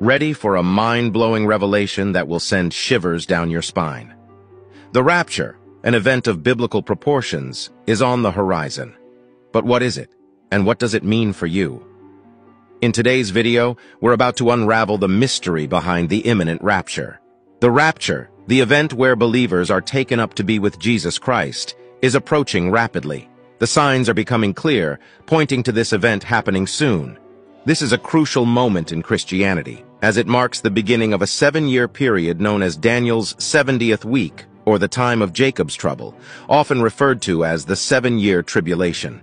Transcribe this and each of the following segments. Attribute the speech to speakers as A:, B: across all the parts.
A: ready for a mind-blowing revelation that will send shivers down your spine. The rapture, an event of biblical proportions, is on the horizon. But what is it, and what does it mean for you? In today's video, we're about to unravel the mystery behind the imminent rapture. The rapture, the event where believers are taken up to be with Jesus Christ, is approaching rapidly. The signs are becoming clear, pointing to this event happening soon. This is a crucial moment in Christianity, as it marks the beginning of a seven-year period known as Daniel's 70th week, or the time of Jacob's trouble, often referred to as the seven-year tribulation.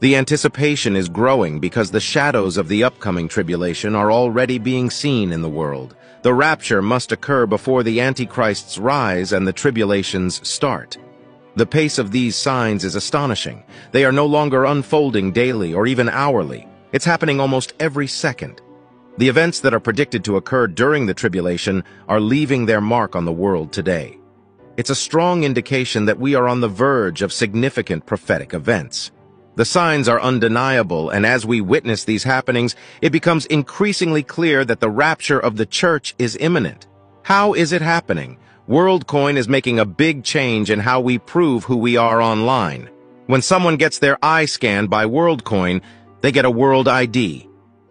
A: The anticipation is growing because the shadows of the upcoming tribulation are already being seen in the world. The rapture must occur before the Antichrist's rise and the tribulations start. The pace of these signs is astonishing. They are no longer unfolding daily or even hourly. It's happening almost every second. The events that are predicted to occur during the tribulation are leaving their mark on the world today. It's a strong indication that we are on the verge of significant prophetic events. The signs are undeniable, and as we witness these happenings, it becomes increasingly clear that the rapture of the church is imminent. How is it happening? WorldCoin is making a big change in how we prove who we are online. When someone gets their eye scanned by WorldCoin, they get a World ID.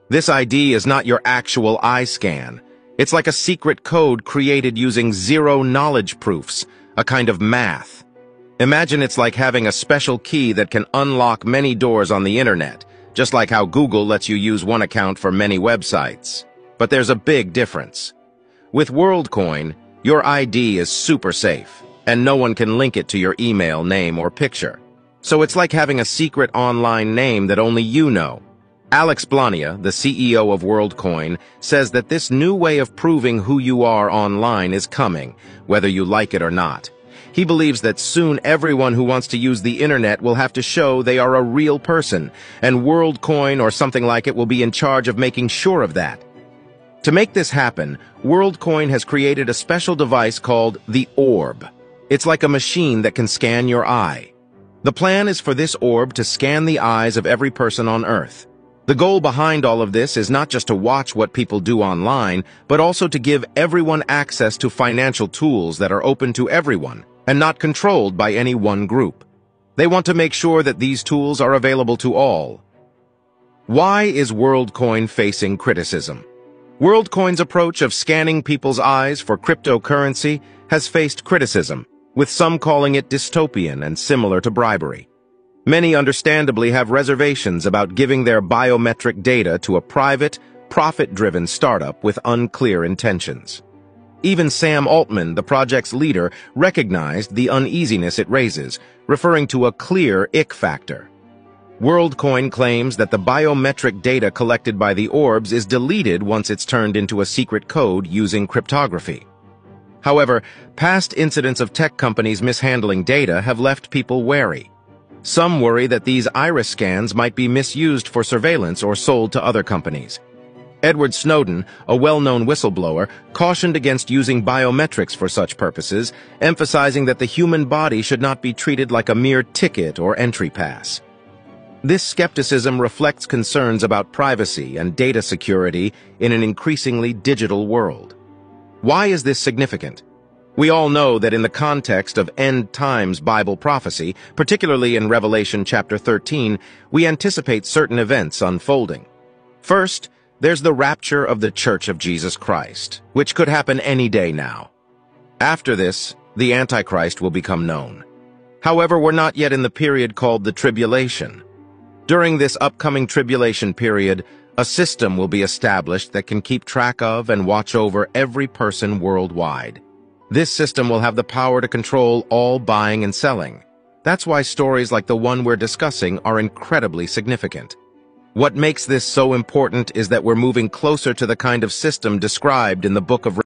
A: This ID is not your actual eye scan. It's like a secret code created using zero knowledge proofs, a kind of math. Imagine it's like having a special key that can unlock many doors on the internet, just like how Google lets you use one account for many websites. But there's a big difference. With WorldCoin, your ID is super safe, and no one can link it to your email, name, or picture. So it's like having a secret online name that only you know. Alex Blania, the CEO of WorldCoin, says that this new way of proving who you are online is coming, whether you like it or not. He believes that soon everyone who wants to use the internet will have to show they are a real person, and WorldCoin or something like it will be in charge of making sure of that. To make this happen, WorldCoin has created a special device called the Orb. It's like a machine that can scan your eye. The plan is for this orb to scan the eyes of every person on Earth. The goal behind all of this is not just to watch what people do online, but also to give everyone access to financial tools that are open to everyone and not controlled by any one group. They want to make sure that these tools are available to all. Why is WorldCoin facing criticism? WorldCoin's approach of scanning people's eyes for cryptocurrency has faced criticism with some calling it dystopian and similar to bribery. Many understandably have reservations about giving their biometric data to a private, profit-driven startup with unclear intentions. Even Sam Altman, the project's leader, recognized the uneasiness it raises, referring to a clear ick factor. WorldCoin claims that the biometric data collected by the orbs is deleted once it's turned into a secret code using cryptography. However, past incidents of tech companies mishandling data have left people wary. Some worry that these iris scans might be misused for surveillance or sold to other companies. Edward Snowden, a well-known whistleblower, cautioned against using biometrics for such purposes, emphasizing that the human body should not be treated like a mere ticket or entry pass. This skepticism reflects concerns about privacy and data security in an increasingly digital world. Why is this significant? We all know that in the context of end times Bible prophecy, particularly in Revelation chapter 13, we anticipate certain events unfolding. First, there's the rapture of the Church of Jesus Christ, which could happen any day now. After this, the Antichrist will become known. However, we're not yet in the period called the Tribulation. During this upcoming tribulation period, a system will be established that can keep track of and watch over every person worldwide. This system will have the power to control all buying and selling. That's why stories like the one we're discussing are incredibly significant. What makes this so important is that we're moving closer to the kind of system described in the book of